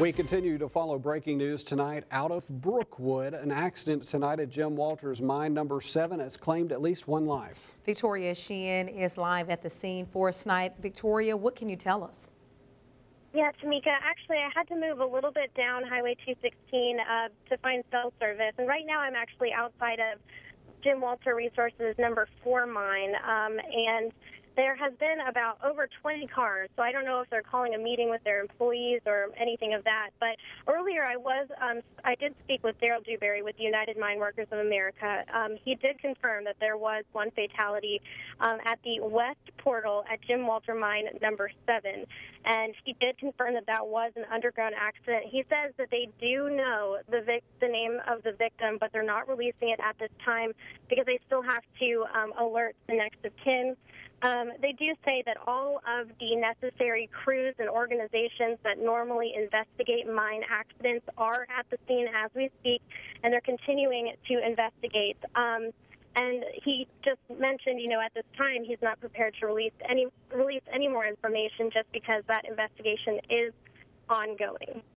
We continue to follow breaking news tonight out of Brookwood. An accident tonight at Jim Walters Mine number 7 has claimed at least one life. Victoria Sheehan is live at the scene for us tonight. Victoria, what can you tell us? Yeah, Tamika, actually, I had to move a little bit down Highway 216 uh, to find cell service. And right now, I'm actually outside of Jim Walter Resources number 4 mine. Um, and there has been about over 20 cars, so I don't know if they're calling a meeting with their employees or anything of that. But earlier, I was, um, I did speak with Daryl Dewberry with United Mine Workers of America. Um, he did confirm that there was one fatality um, at the west portal at Jim Walter Mine number seven, and he did confirm that that was an underground accident. He says that they do know the vic- the name of the victim, but they're not releasing it at this time because they still have to um, alert the next of kin. Um, they do say that all of the necessary crews and organizations that normally investigate mine accidents are at the scene as we speak, and they're continuing to investigate. Um, and he just mentioned, you know, at this time he's not prepared to release any release any more information just because that investigation is ongoing.